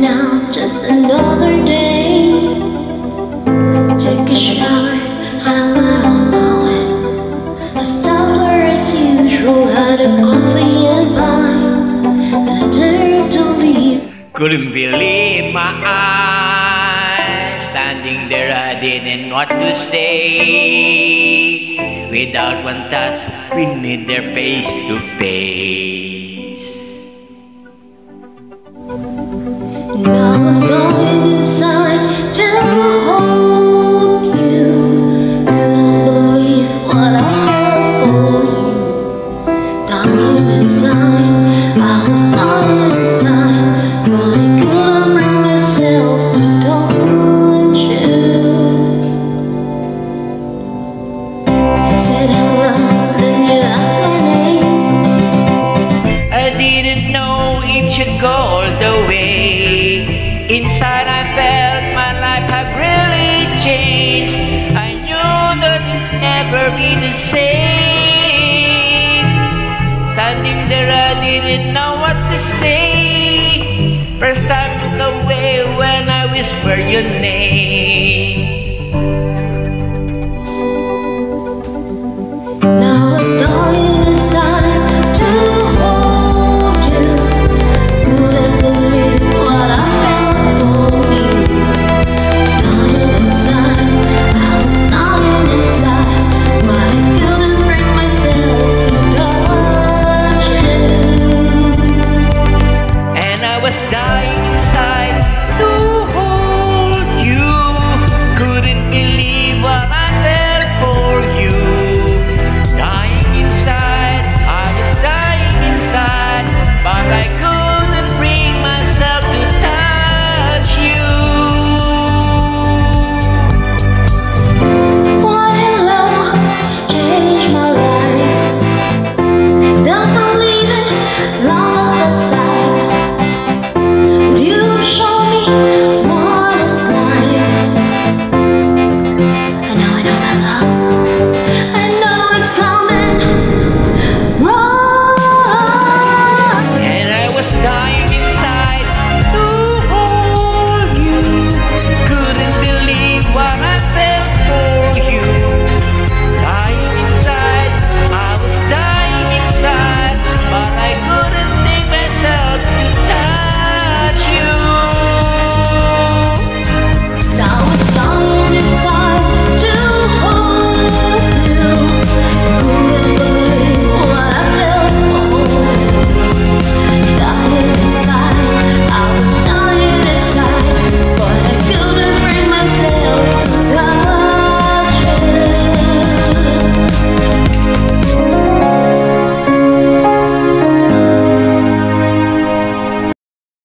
now just another day. Take a shower and I went on my way. I stopped where as usual had a coffee and pie And I turned to leave. Couldn't believe my eyes Standing there I didn't know what to say. Without one touch we need their face to face. Said hello, then you asked my name I didn't know it should go all the way. Inside I felt my life had really changed. I knew that it'd never be the same. Standing there I didn't know what to say. First time look away when I whisper your name